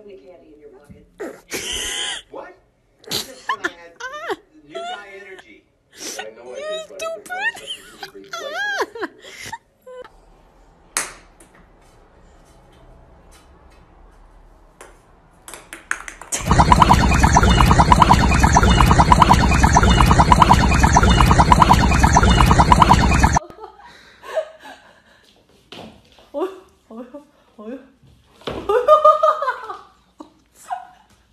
have any candy in your pocket?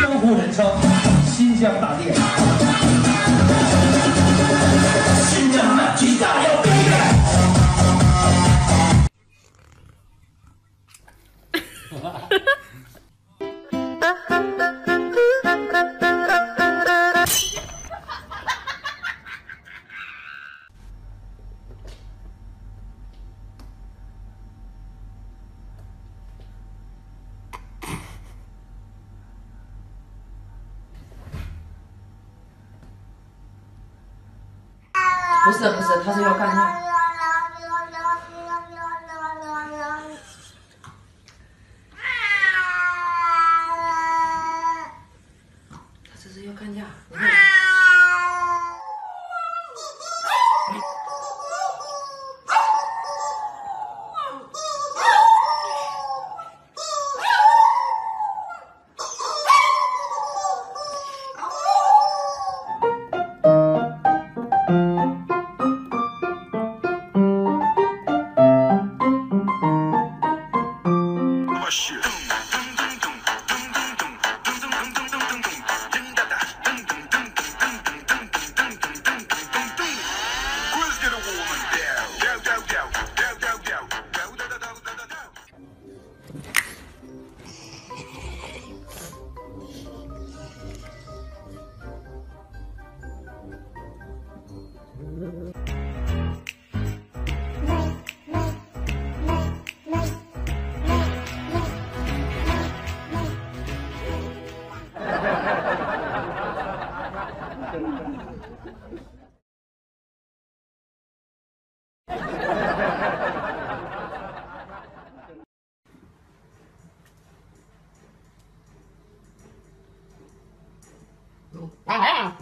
江湖人称新疆大地。不是不是，他是要干架。他这是要干架。crush Ah!